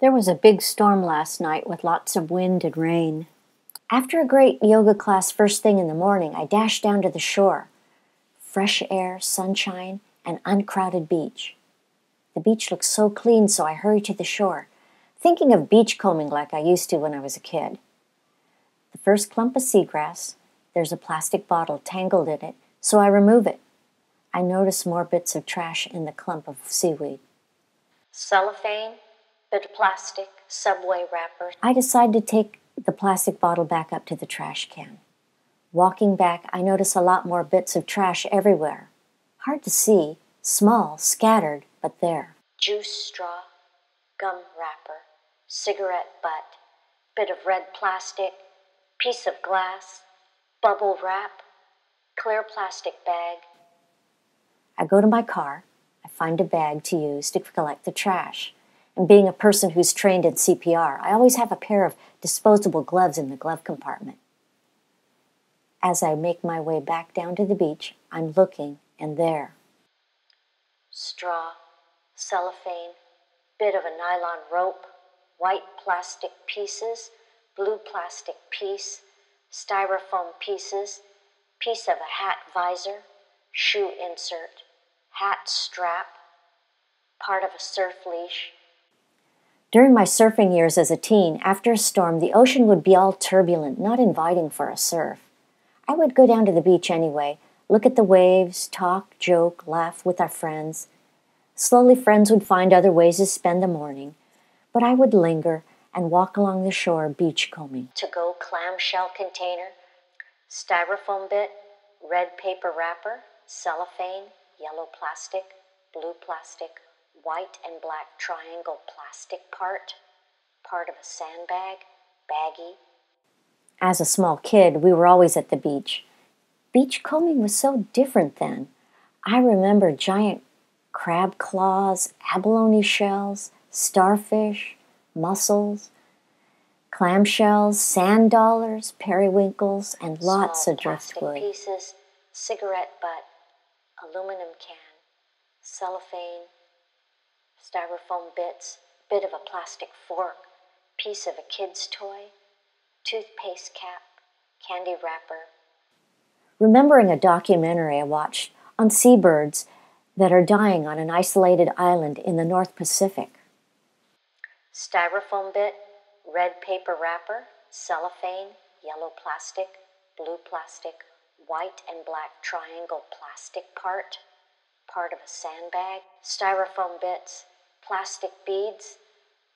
There was a big storm last night with lots of wind and rain. After a great yoga class first thing in the morning, I dashed down to the shore. Fresh air, sunshine, and uncrowded beach. The beach looked so clean, so I hurried to the shore, thinking of beach combing like I used to when I was a kid. The first clump of seagrass, there's a plastic bottle tangled in it, so I remove it. I notice more bits of trash in the clump of seaweed. Cellophane, bit of plastic, subway wrapper. I decide to take the plastic bottle back up to the trash can. Walking back, I notice a lot more bits of trash everywhere. Hard to see, small, scattered, but there. Juice straw, gum wrapper, cigarette butt, bit of red plastic, piece of glass, bubble wrap, clear plastic bag. I go to my car. I find a bag to use to collect the trash. Being a person who's trained in CPR, I always have a pair of disposable gloves in the glove compartment. As I make my way back down to the beach, I'm looking, and there. Straw, cellophane, bit of a nylon rope, white plastic pieces, blue plastic piece, styrofoam pieces, piece of a hat visor, shoe insert, hat strap, part of a surf leash, during my surfing years as a teen, after a storm, the ocean would be all turbulent, not inviting for a surf. I would go down to the beach anyway, look at the waves, talk, joke, laugh with our friends. Slowly, friends would find other ways to spend the morning, but I would linger and walk along the shore beach combing. To go clamshell container, styrofoam bit, red paper wrapper, cellophane, yellow plastic, blue plastic, white and black triangle plastic part, part of a sandbag, baggy. As a small kid, we were always at the beach. Beach combing was so different then. I remember giant crab claws, abalone shells, starfish, mussels, clamshells, sand dollars, periwinkles, and lots Small of driftwood. pieces, cigarette butt, aluminum can, cellophane, styrofoam bits, bit of a plastic fork, piece of a kid's toy, toothpaste cap, candy wrapper. Remembering a documentary I watched on seabirds that are dying on an isolated island in the North Pacific. Styrofoam bit, red paper wrapper, cellophane, yellow plastic, blue plastic, white and black triangle plastic part, part of a sandbag, styrofoam bits, plastic beads,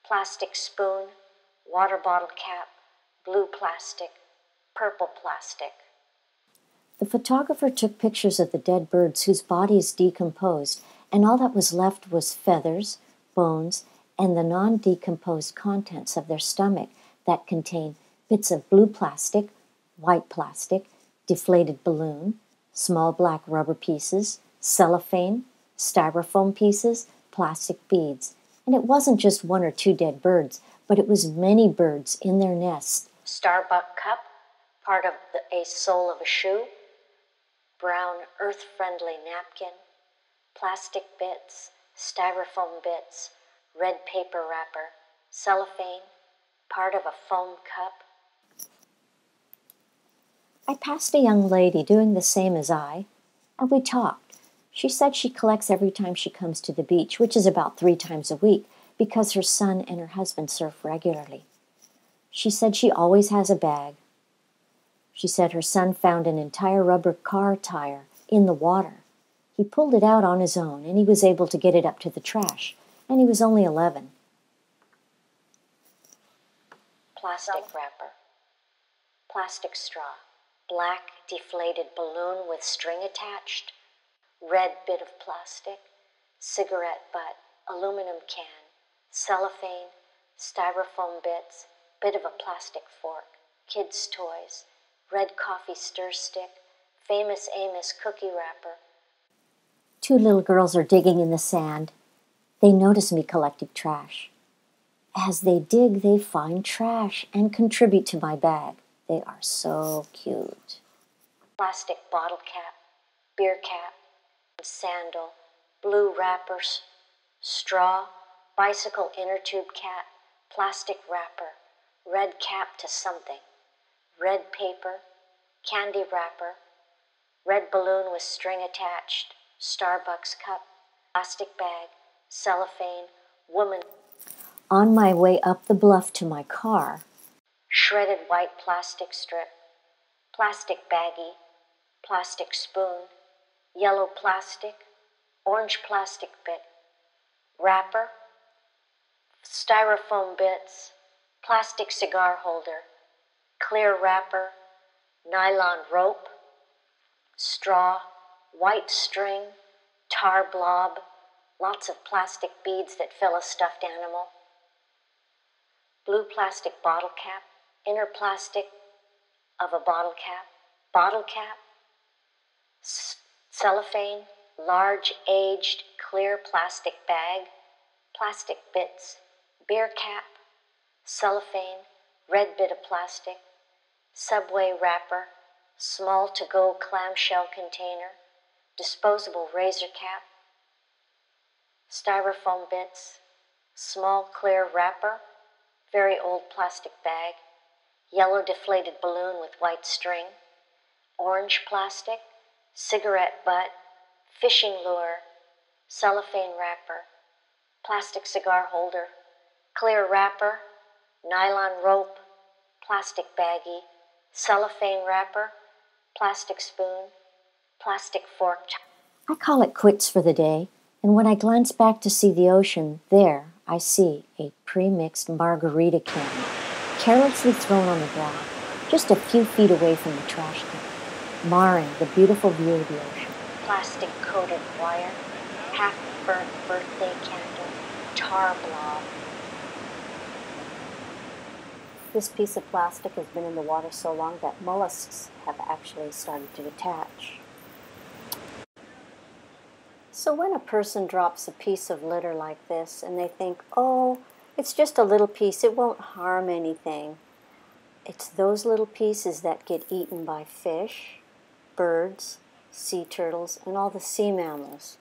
plastic spoon, water bottle cap, blue plastic, purple plastic. The photographer took pictures of the dead birds whose bodies decomposed, and all that was left was feathers, bones, and the non decomposed contents of their stomach that contained bits of blue plastic, white plastic, deflated balloon, small black rubber pieces, cellophane, styrofoam pieces, plastic beads. And it wasn't just one or two dead birds, but it was many birds in their nest. Starbuck cup, part of the, a sole of a shoe, brown earth friendly napkin, plastic bits, styrofoam bits, red paper wrapper, cellophane, part of a foam cup. I passed a young lady doing the same as I, and we talked. She said she collects every time she comes to the beach, which is about three times a week, because her son and her husband surf regularly. She said she always has a bag. She said her son found an entire rubber car tire in the water. He pulled it out on his own, and he was able to get it up to the trash, and he was only 11. Plastic wrapper, plastic straw, black deflated balloon with string attached, red bit of plastic, cigarette butt, aluminum can, cellophane, styrofoam bits, bit of a plastic fork, kids' toys, red coffee stir stick, famous Amos cookie wrapper. Two little girls are digging in the sand. They notice me collecting trash. As they dig, they find trash and contribute to my bag. They are so cute. Plastic bottle cap, beer cap, sandal, blue wrappers, straw, bicycle inner tube cap, plastic wrapper, red cap to something, red paper, candy wrapper, red balloon with string attached, Starbucks cup, plastic bag, cellophane, woman. On my way up the bluff to my car, shredded white plastic strip, plastic baggie, plastic spoon, yellow plastic, orange plastic bit, wrapper, styrofoam bits, plastic cigar holder, clear wrapper, nylon rope, straw, white string, tar blob, lots of plastic beads that fill a stuffed animal, blue plastic bottle cap, inner plastic of a bottle cap, bottle cap, cellophane, large aged clear plastic bag, plastic bits, beer cap, cellophane, red bit of plastic, subway wrapper, small to go clamshell container, disposable razor cap, styrofoam bits, small clear wrapper, very old plastic bag, yellow deflated balloon with white string, orange plastic, cigarette butt, fishing lure, cellophane wrapper, plastic cigar holder, clear wrapper, nylon rope, plastic baggie, cellophane wrapper, plastic spoon, plastic fork. I call it quits for the day, and when I glance back to see the ocean, there I see a pre-mixed margarita can, carelessly thrown on the ground, just a few feet away from the trash can, marring the beautiful view of the ocean. Plastic coated wire, half burnt birthday candle, tar blob. This piece of plastic has been in the water so long that mollusks have actually started to attach. So when a person drops a piece of litter like this and they think, oh, it's just a little piece, it won't harm anything, it's those little pieces that get eaten by fish, birds, sea turtles, and all the sea mammals.